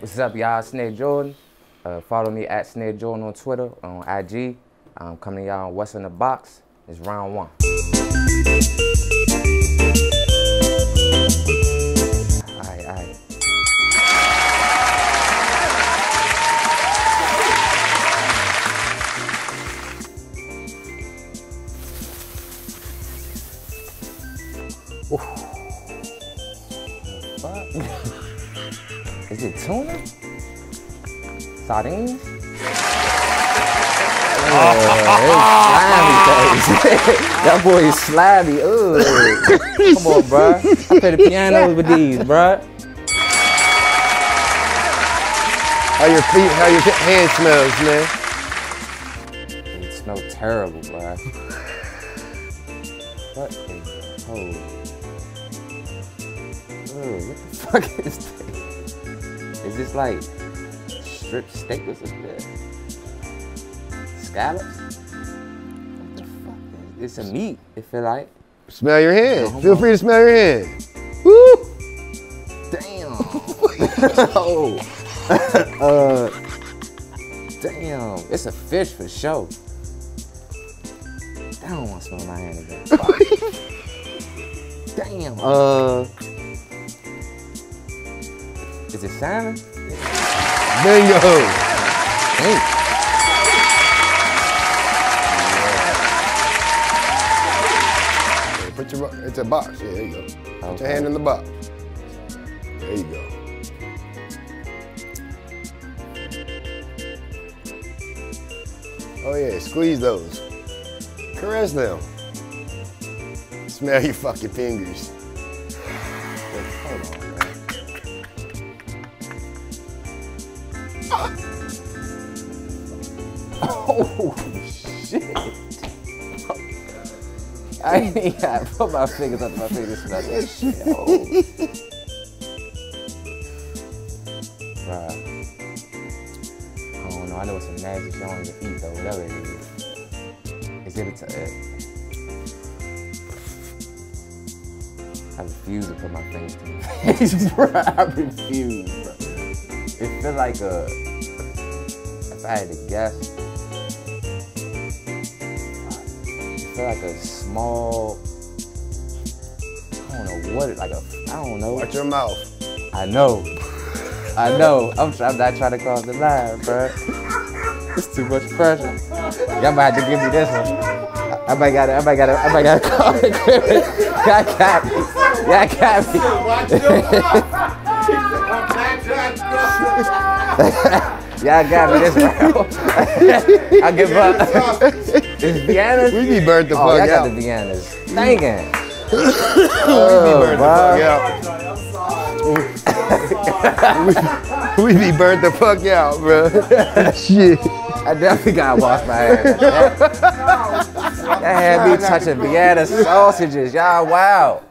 What's up, y'all? Snair Jordan. Uh, follow me at Snair Jordan on Twitter, on IG. I'm coming to y'all on What's in the Box. It's round one. Alright, alright. Fuck. Is it tuna? Sardines? Oh, it's slimy face. that boy is slimy. Ugh. Come on, bro. I play the piano with these, bro. How your feet, how your hand smells, man? It smells terrible, bro. What in the hole? Ugh, what the fuck is this? Is this like strip steak or something? Scallops? What the fuck? It's a meat, it feel like. Smell your hand. Hold Feel on. free to smell your hand. Woo! Damn. oh. uh, damn. It's a fish for sure. I don't want to smell my hand again. Damn. Uh. Is it salmon? Bingo. Hey. Put your, it's a box. Yeah, there you go. Put Okay. your hand in the box. There you go. Oh yeah, squeeze those. Caress them. Smell your fucking fingers. Hold on, man. Oh shit! I ain't even gotta put my fingers under my fingers smell that shit. Oh. Bruh. I don't know. I know it's a nasty shit I don't even eat though. Whatever it is. Is it a I refuse to put my fingers to my face, bro. I refuse, bro. It feel like a. If I had to guess, it feel like a small. I don't know what it like a. I don't know. Watch your mouth. I know. I know. I'm, I'm not trying to cross the line, bro. It's too much pressure. Y'all might have to give me this one. I might gotta, I might gotta, I might gotta call it. Y'all got me. Y'all got me. Y'all got me this round. I give up. It's Vienna's. We be burnt the Oh, y'all fuck got out. the Vienna's. Thinking. We be burnt Oh, the fuck out. we be burnt the fuck out, bro. Shit. I definitely gotta wash my hands. That, that had me touching Vienna sausages. Y'all wow.